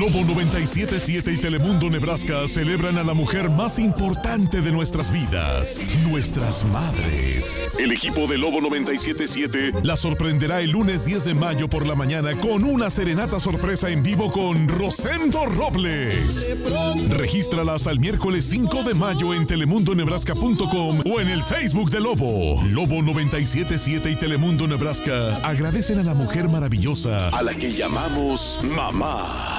Lobo 977 y Telemundo Nebraska celebran a la mujer más importante de nuestras vidas, nuestras madres. El equipo de Lobo 977 la sorprenderá el lunes 10 de mayo por la mañana con una serenata sorpresa en vivo con Rosendo Robles. Regístrala hasta el miércoles 5 de mayo en telemundonebraska.com o en el Facebook de Lobo. Lobo 977 y Telemundo Nebraska agradecen a la mujer maravillosa a la que llamamos mamá.